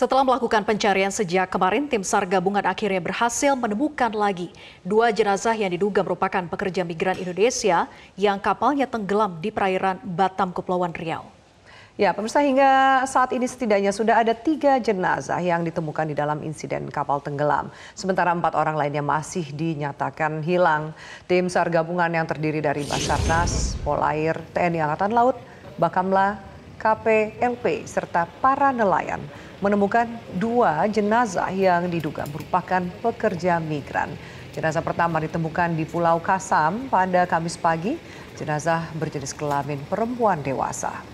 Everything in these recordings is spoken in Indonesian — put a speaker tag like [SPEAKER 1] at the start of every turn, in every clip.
[SPEAKER 1] Setelah melakukan pencarian sejak kemarin, tim SAR gabungan akhirnya berhasil menemukan lagi dua jenazah yang diduga merupakan pekerja migran Indonesia yang kapalnya tenggelam di perairan Batam, Kepulauan Riau.
[SPEAKER 2] Ya, pemirsa hingga saat ini setidaknya sudah ada tiga jenazah yang ditemukan di dalam insiden kapal tenggelam. Sementara empat orang lainnya masih dinyatakan hilang. Tim SAR gabungan yang terdiri dari Basarnas, Polair, TNI Angkatan Laut, Bakamla, KPLP, serta para nelayan menemukan dua jenazah yang diduga merupakan pekerja migran. Jenazah pertama ditemukan di Pulau Kasam pada Kamis pagi. Jenazah berjenis kelamin perempuan dewasa.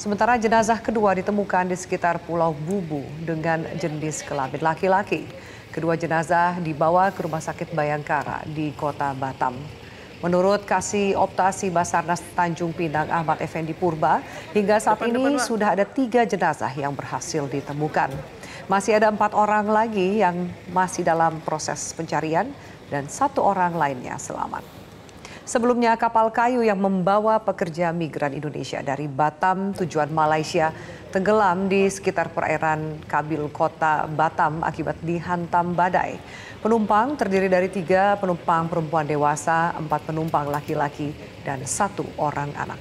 [SPEAKER 2] Sementara jenazah kedua ditemukan di sekitar Pulau Bubu dengan jenis kelamin laki-laki. Kedua jenazah dibawa ke Rumah Sakit Bayangkara di Kota Batam. Menurut Kasih Optasi Basarnas Tanjung Pinang Ahmad Effendi Purba, hingga saat ini sudah ada tiga jenazah yang berhasil ditemukan. Masih ada empat orang lagi yang masih dalam proses pencarian dan satu orang lainnya selamat. Sebelumnya kapal kayu yang membawa pekerja migran Indonesia dari Batam tujuan Malaysia tenggelam di sekitar perairan Kabil kota Batam akibat dihantam badai. Penumpang terdiri dari tiga penumpang perempuan dewasa, empat penumpang laki-laki, dan satu orang anak.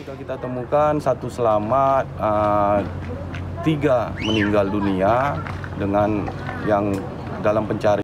[SPEAKER 3] Sudah kita temukan satu selamat, uh, tiga meninggal dunia dengan yang dalam pencarian.